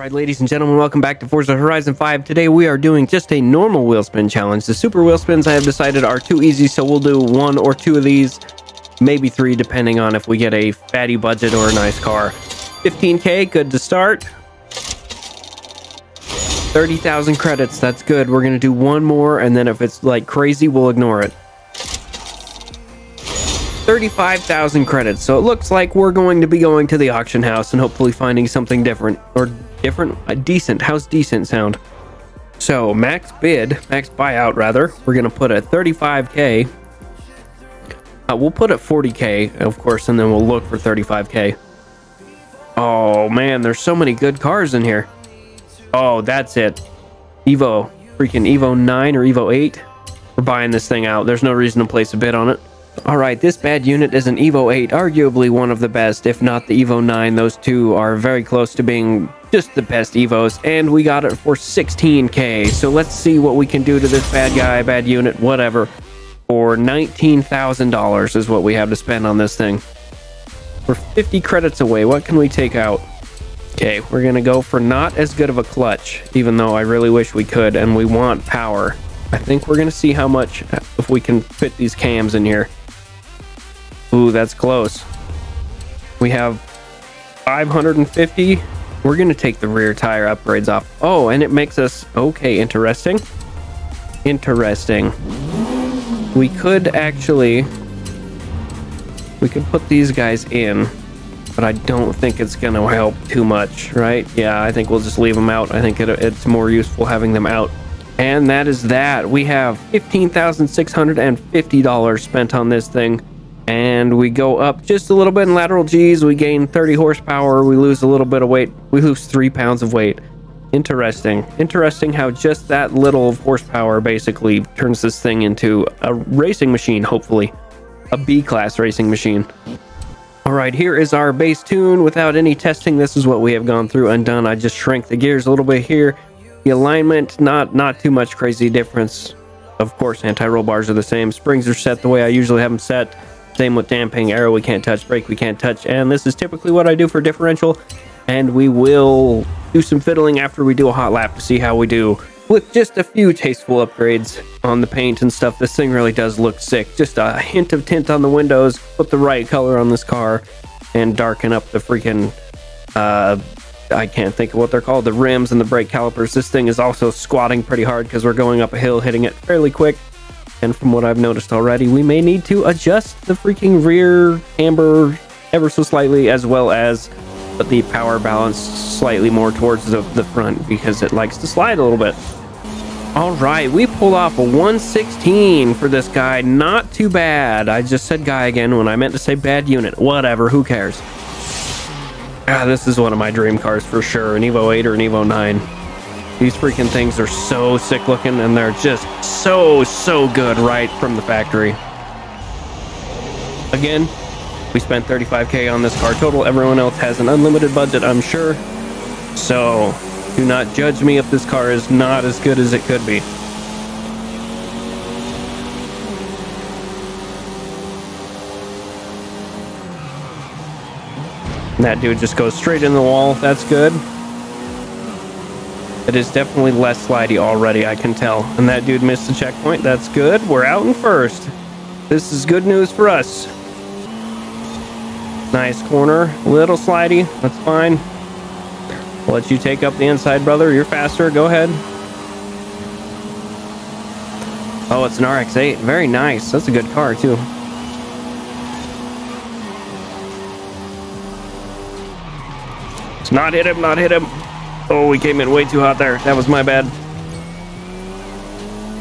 Alright ladies and gentlemen, welcome back to Forza Horizon 5. Today we are doing just a normal wheel spin challenge. The super wheel spins I have decided are too easy, so we'll do one or two of these, maybe three depending on if we get a fatty budget or a nice car. 15k, good to start. 30,000 credits, that's good. We're going to do one more, and then if it's like crazy, we'll ignore it. 35,000 credits, so it looks like we're going to be going to the auction house and hopefully finding something different, or different, a decent. How's decent sound? So max bid, max buyout rather, we're to put at 35k. Uh, we'll put at 40k, of course, and then we'll look for 35k. Oh man, there's so many good cars in here. Oh, that's it. Evo, freaking Evo 9 or Evo 8. We're buying this thing out. There's no reason to place a bid on it. Alright, this bad unit is an Evo 8, arguably one of the best, if not the Evo 9. Those two are very close to being just the best Evos, and we got it for 16k. So let's see what we can do to this bad guy, bad unit, whatever. For $19,000 is what we have to spend on this thing. We're 50 credits away. What can we take out? Okay, we're to go for not as good of a clutch, even though I really wish we could, and we want power. I think we're to see how much, if we can fit these cams in here. Ooh, that's close. We have 550. We're going to take the rear tire upgrades off. Oh, and it makes us... Okay, interesting. Interesting. We could actually... We could put these guys in but I don't think it's going to help too much, right? Yeah, I think we'll just leave them out. I think it, it's more useful having them out. And that is that. We have $15,650 spent on this thing. And we go up just a little bit in lateral G's. We gain 30 horsepower. We lose a little bit of weight. We lose three pounds of weight. Interesting. Interesting how just that little horsepower basically turns this thing into a racing machine, hopefully. A B-class racing machine. All right, here is our base tune. Without any testing, this is what we have gone through and done. I just shrank the gears a little bit here. The alignment, not not too much crazy difference. Of course, anti-roll bars are the same. Springs are set the way I usually have them set. Same with damping, aero we can't touch, brake we can't touch. And this is typically what I do for differential. And we will do some fiddling after we do a hot lap to see how we do with just a few tasteful upgrades on the paint and stuff, this thing really does look sick. Just a hint of tint on the windows, put the right color on this car, and darken up the freaking, uh, I can't think of what they're called, the rims and the brake calipers. This thing is also squatting pretty hard because we're going up a hill, hitting it fairly quick. And from what I've noticed already, we may need to adjust the freaking rear camber ever so slightly, as well as put the power balance slightly more towards the, the front because it likes to slide a little bit. All right, we pulled off a 116 for this guy. Not too bad. I just said guy again when I meant to say bad unit. Whatever, who cares? Ah, this is one of my dream cars for sure. An Evo 8 or an Evo 9. These freaking things are so sick looking and they're just so, so good right from the factory. Again, we spent 35k on this car total. Everyone else has an unlimited budget, I'm sure. So, do not judge me if this car is not as good as it could be. that dude just goes straight in the wall. That's good. It is definitely less slidey already, I can tell. And that dude missed the checkpoint. That's good. We're out in first. This is good news for us. Nice corner. A Little slidey. That's fine. I'll let you take up the inside, brother. You're faster. Go ahead. Oh, it's an RX-8. Very nice. That's a good car, too. Not hit him, not hit him. Oh, we came in way too hot there. That was my bad.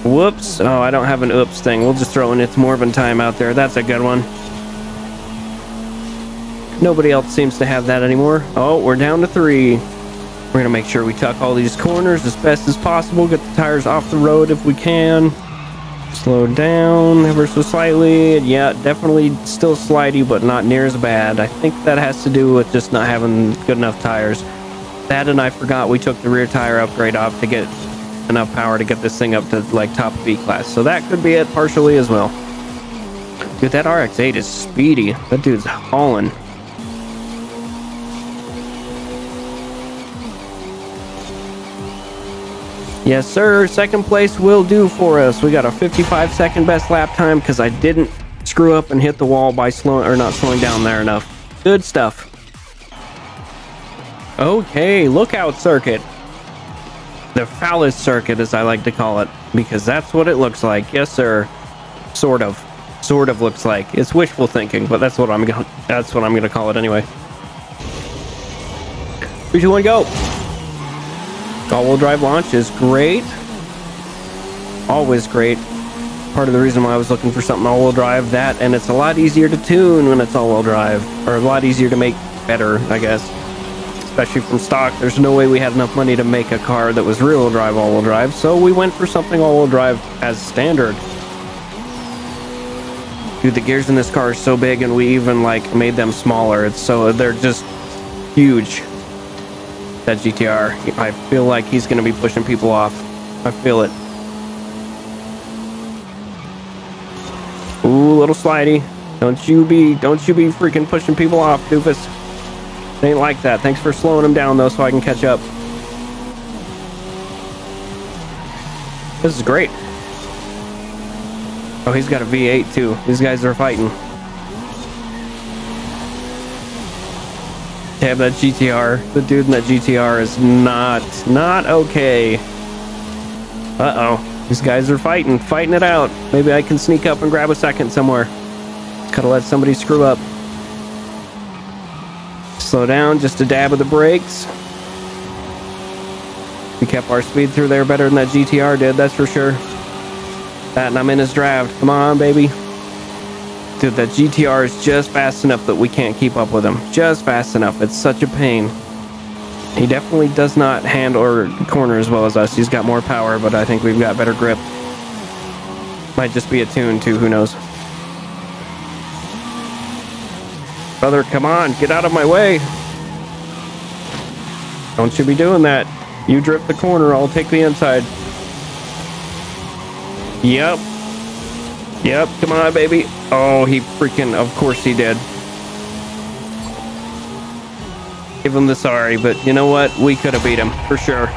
Whoops. Oh, I don't have an oops thing. We'll just throw in it's Morbin time out there. That's a good one. Nobody else seems to have that anymore. Oh, we're down to three. We're gonna make sure we tuck all these corners as best as possible, get the tires off the road if we can. Slow down ever so slightly. Yeah, definitely still slidey, but not near as bad. I think that has to do with just not having good enough tires. That and I forgot we took the rear tire upgrade off to get enough power to get this thing up to like top B class. So that could be it partially as well. Dude, that RX-8 is speedy. That dude's hauling. Yes, sir. Second place will do for us. We got a 55 second best lap time because I didn't screw up and hit the wall by slowing or not slowing down there enough. Good stuff. Okay, lookout circuit. The foulest circuit, as I like to call it, because that's what it looks like. Yes, sir. Sort of. Sort of looks like. It's wishful thinking, but that's what I'm gonna that's what I'm gonna call it anyway. Three, two, one, go. All-wheel drive launch is great. Always great. Part of the reason why I was looking for something all-wheel drive, that, and it's a lot easier to tune when it's all-wheel drive, or a lot easier to make better, I guess. Especially from stock, there's no way we had enough money to make a car that was rear-wheel drive, all-wheel drive, so we went for something all-wheel drive as standard. Dude, the gears in this car are so big, and we even like made them smaller. It's so they're just huge that GTR. I feel like he's going to be pushing people off. I feel it. Ooh, little slidey. Don't you be, don't you be freaking pushing people off, doofus. It ain't like that. Thanks for slowing them down, though, so I can catch up. This is great. Oh, he's got a V8, too. These guys are fighting. have that GTR. The dude in that GTR is not, not okay. Uh-oh. These guys are fighting, fighting it out. Maybe I can sneak up and grab a second somewhere. Gotta let somebody screw up. Slow down, just a dab of the brakes. We kept our speed through there better than that GTR did, that's for sure. That and I'm in his draft. Come on, baby. Dude, that GTR is just fast enough that we can't keep up with him. Just fast enough. It's such a pain. He definitely does not handle or corner as well as us. He's got more power, but I think we've got better grip. Might just be a tune too, who knows. Brother, come on, get out of my way. Don't you be doing that. You drift the corner, I'll take the inside. Yep, Yep, come on, baby. Oh, he freaking, of course he did. Give him the sorry, but you know what? We could have beat him, for sure.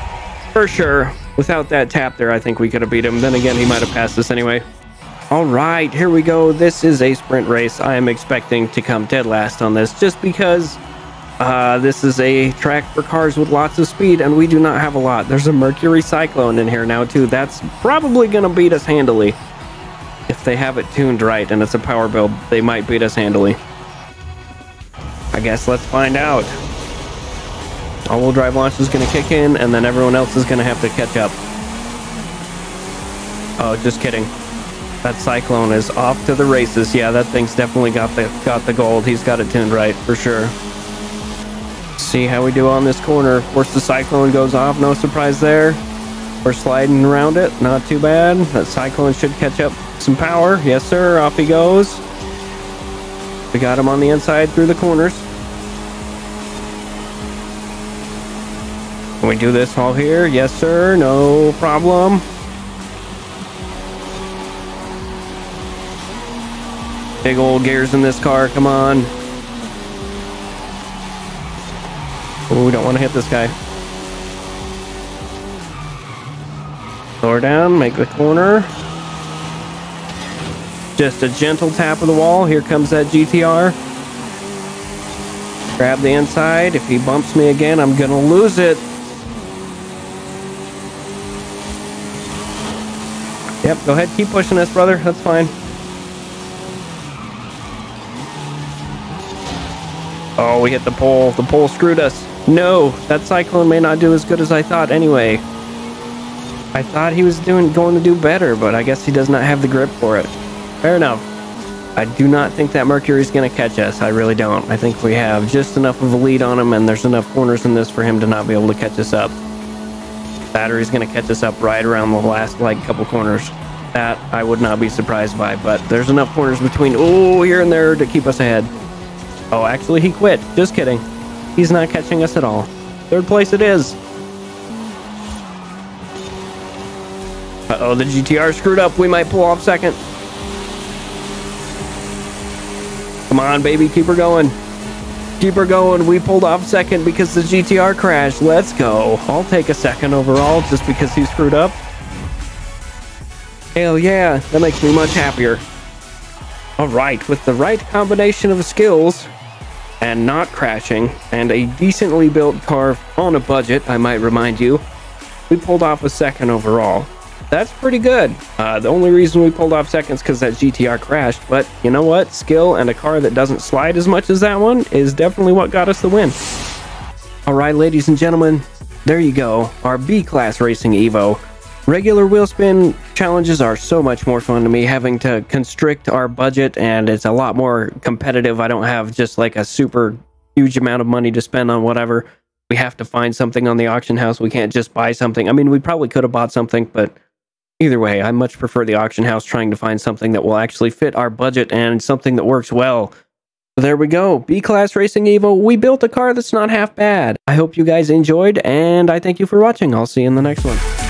For sure. Without that tap there, I think we could have beat him. Then again, he might have passed us anyway. All right, here we go. This is a sprint race. I am expecting to come dead last on this just because uh, this is a track for cars with lots of speed, and we do not have a lot. There's a Mercury Cyclone in here now, too. That's probably going to beat us handily if they have it tuned right and it's a power build, they might beat us handily. I guess let's find out. All-wheel drive launch is going to kick in, and then everyone else is going to have to catch up. Oh, just kidding. That Cyclone is off to the races. Yeah, that thing's definitely got the got the gold. He's got it tuned right, for sure. See how we do on this corner. Of course, the Cyclone goes off. No surprise there. We're sliding around it. Not too bad. That Cyclone should catch up some power. Yes, sir. Off he goes. We got him on the inside through the corners. Can we do this all here? Yes, sir. No problem. Big old gears in this car. Come on. Oh, we don't want to hit this guy. Lower down, make the corner. Just a gentle tap of the wall. Here comes that GTR. Grab the inside. If he bumps me again, I'm going to lose it. Yep, go ahead. Keep pushing this, brother. That's fine. Oh, we hit the pole. The pole screwed us. No, that Cyclone may not do as good as I thought anyway. I thought he was doing going to do better, but I guess he does not have the grip for it. Fair enough. I do not think that Mercury's going to catch us. I really don't. I think we have just enough of a lead on him, and there's enough corners in this for him to not be able to catch us up. Battery's going to catch us up right around the last, like, couple corners. That I would not be surprised by, but there's enough corners between, oh, here and there to keep us ahead. Oh, actually, he quit. Just kidding. He's not catching us at all. Third place it is. Uh-oh, the GTR screwed up. We might pull off second. Come on, baby. Keep her going. Keep her going. We pulled off second because the GTR crashed. Let's go. I'll take a second overall just because he screwed up. Hell yeah, that makes me much happier. Alright, with the right combination of skills and not crashing and a decently built car on a budget, I might remind you, we pulled off a second overall. That's pretty good. Uh, the only reason we pulled off seconds because that GTR crashed, but you know what? Skill and a car that doesn't slide as much as that one is definitely what got us the win. All right, ladies and gentlemen, there you go. Our B-Class Racing Evo. Regular wheel spin challenges are so much more fun to me, having to constrict our budget, and it's a lot more competitive. I don't have just like a super huge amount of money to spend on whatever. We have to find something on the auction house. We can't just buy something. I mean, we probably could have bought something, but Either way, I much prefer the auction house trying to find something that will actually fit our budget and something that works well. There we go. B-Class Racing Evo. We built a car that's not half bad. I hope you guys enjoyed, and I thank you for watching. I'll see you in the next one.